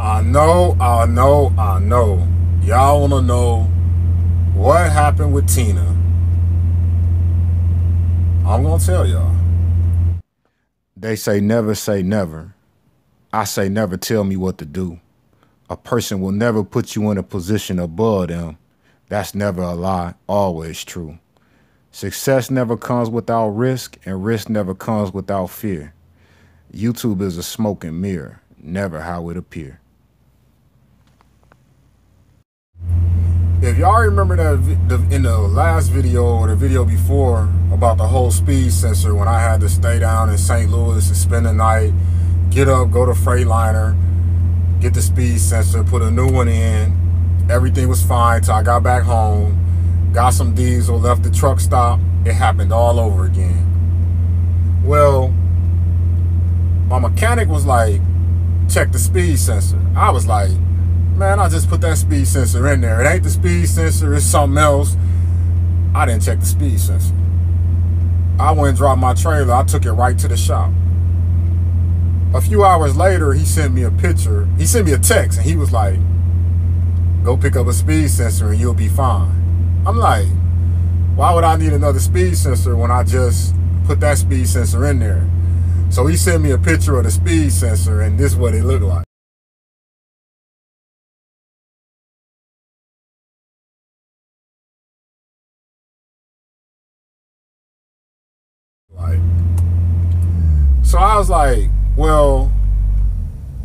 I know, I know, I know. Y'all want to know what happened with Tina. I'm going to tell y'all. They say never say never. I say never tell me what to do. A person will never put you in a position above them. That's never a lie, always true. Success never comes without risk, and risk never comes without fear. YouTube is a smoke and mirror, never how it appear. If y'all remember that in the last video or the video before about the whole speed sensor when I had to stay down in St. Louis and spend the night, get up, go to Freightliner, get the speed sensor, put a new one in. Everything was fine till I got back home, got some diesel, left the truck stop. It happened all over again. Well, my mechanic was like, check the speed sensor. I was like, man, I just put that speed sensor in there. It ain't the speed sensor, it's something else. I didn't check the speed sensor. I went and dropped my trailer. I took it right to the shop. A few hours later, he sent me a picture. He sent me a text and he was like, go pick up a speed sensor and you'll be fine. I'm like, why would I need another speed sensor when I just put that speed sensor in there? So he sent me a picture of the speed sensor and this is what it looked like. So I was like, well,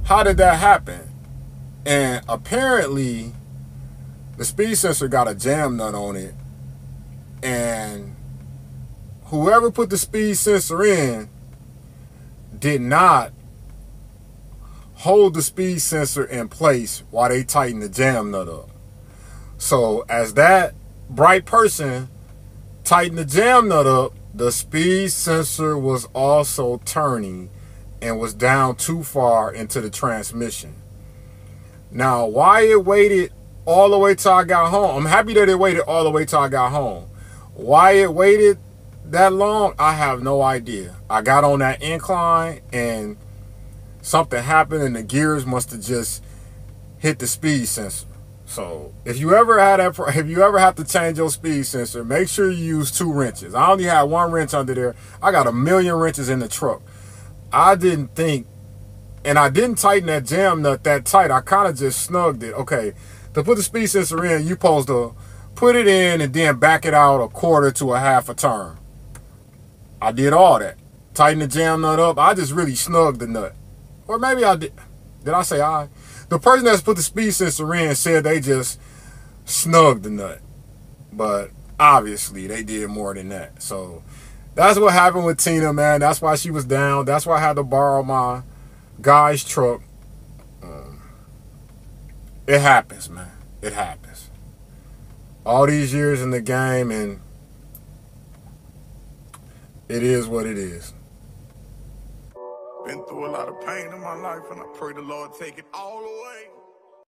how did that happen? And apparently, the speed sensor got a jam nut on it. And whoever put the speed sensor in did not hold the speed sensor in place while they tighten the jam nut up. So as that bright person tightened the jam nut up, the speed sensor was also turning and was down too far into the transmission. Now, why it waited all the way till I got home, I'm happy that it waited all the way till I got home. Why it waited that long, I have no idea. I got on that incline and something happened and the gears must have just hit the speed sensor. So if you ever had that, if you ever have to change your speed sensor, make sure you use two wrenches. I only had one wrench under there. I got a million wrenches in the truck. I didn't think, and I didn't tighten that jam nut that tight. I kind of just snugged it. Okay, to put the speed sensor in, you supposed to put it in and then back it out a quarter to a half a turn. I did all that. Tighten the jam nut up. I just really snugged the nut. Or maybe I did. Did I say I? The person that's put the speed sensor in said they just snugged the nut. But obviously they did more than that. So that's what happened with Tina, man. That's why she was down. That's why I had to borrow my guy's truck. Um, it happens, man. It happens. All these years in the game and it is what it is. Been through a lot of pain in my life, and I pray the Lord take it all away.